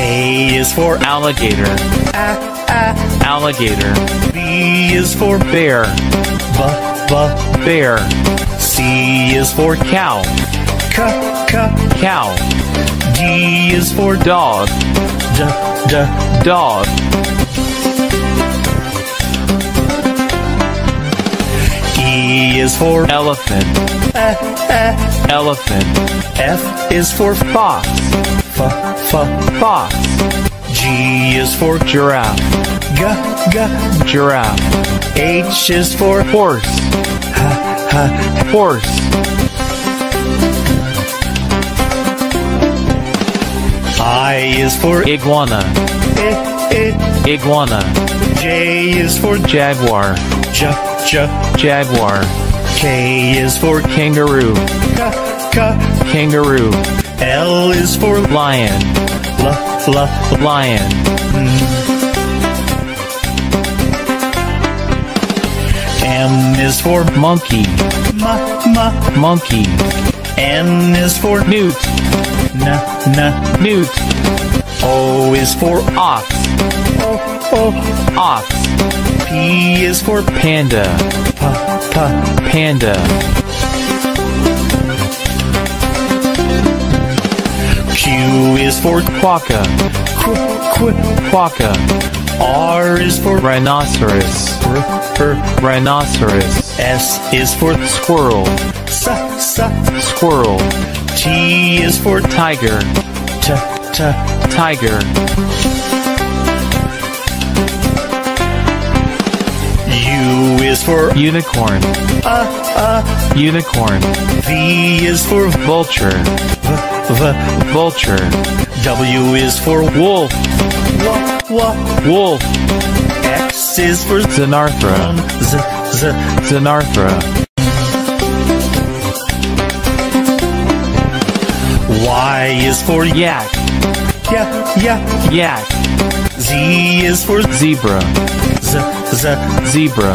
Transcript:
A is for alligator, a, a. alligator, B is for bear, b, b. bear, C is for cow, c, c. cow, D is for dog, d. dog, E is for elephant, elephant, F is for fox, f, f. fox, G is for giraffe, g, g. giraffe, H is for horse, H h horse, I is for iguana, I, I. iguana, J is for jaguar, j, j. jaguar, K is for kangaroo, k. kangaroo, L is for lion, l. lion, M is for monkey, ma, ma. monkey, N is for newt, n. newt, O is for ox, o, o. ox, P is for p, panda, p. panda, is for quokka, qu, qu. quokka, R is for rhinoceros, r, r. rhinoceros, S is for squirrel, s, s. squirrel, T is for tiger, t, t. tiger, U is for unicorn, unicorn, V is for vulture, v. vulture, W is for wolf, wolf, X is for z, Xenarthra, z, z. Xenarthra, Y is for yak, yeah, yeah. yak, Z is for zebra, z, z. zebra,